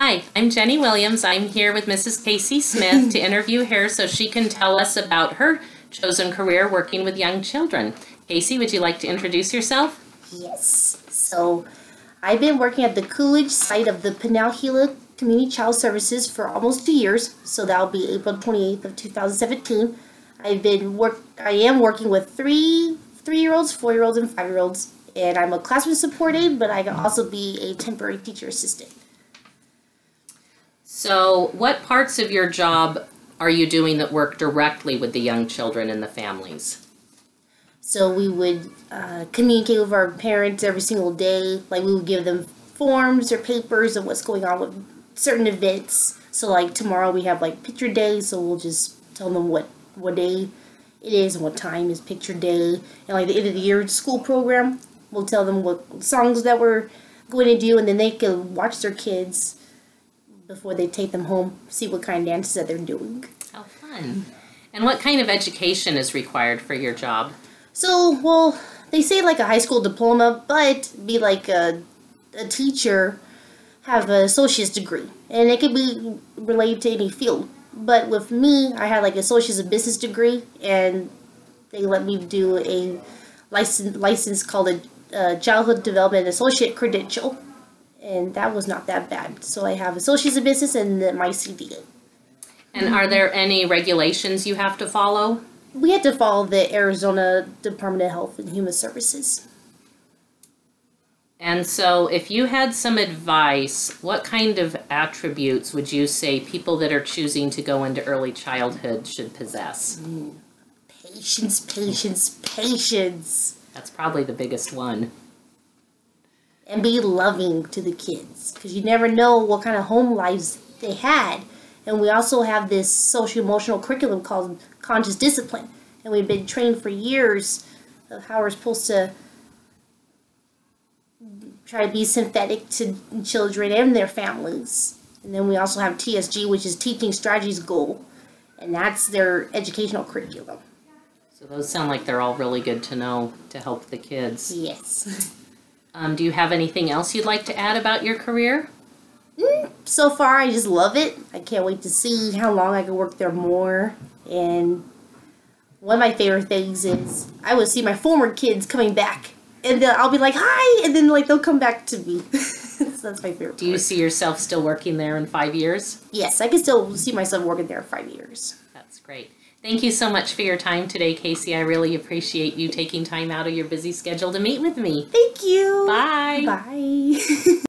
Hi, I'm Jenny Williams. I'm here with Mrs. Casey Smith to interview her so she can tell us about her chosen career working with young children. Casey, would you like to introduce yourself? Yes. So I've been working at the Coolidge site of the Pinal Community Child Services for almost two years. So that'll be April 28th of 2017. I've been work I am working with three three-year-olds, four-year-olds, and five-year-olds. And I'm a classroom support aide, but I can also be a temporary teacher assistant. So, what parts of your job are you doing that work directly with the young children and the families? So we would uh, communicate with our parents every single day. Like we would give them forms or papers of what's going on with certain events. So like tomorrow we have like picture day, so we'll just tell them what what day it is and what time is picture day. And like the end of the year school program, we'll tell them what songs that we're going to do, and then they can watch their kids before they take them home, see what kind of dances that they're doing. How fun. And what kind of education is required for your job? So, well, they say like a high school diploma, but be like a, a teacher, have an associate's degree. And it could be related to any field. But with me, I had like a associate's in business degree, and they let me do a license, license called a uh, childhood development associate credential and that was not that bad. So I have associates in business and my CDA. And are there any regulations you have to follow? We had to follow the Arizona Department of Health and Human Services. And so, if you had some advice, what kind of attributes would you say people that are choosing to go into early childhood should possess? Mm. Patience, patience, patience. That's probably the biggest one and be loving to the kids because you never know what kind of home lives they had. And we also have this social emotional curriculum called conscious discipline. And we've been trained for years of how we're supposed to try to be synthetic to children and their families. And then we also have TSG, which is Teaching Strategies GOLD, and that's their educational curriculum. So those sound like they're all really good to know to help the kids. Yes. Um, do you have anything else you'd like to add about your career? Mm, so far, I just love it. I can't wait to see how long I can work there more. And one of my favorite things is I would see my former kids coming back, and then I'll be like, "Hi," and then like they'll come back to me. so that's my favorite. Do you see yourself still working there in five years? Yes, I can still see myself working there in five years. That's great. Thank you so much for your time today, Casey. I really appreciate you taking time out of your busy schedule to meet with me. Thank you. Bye. Bye.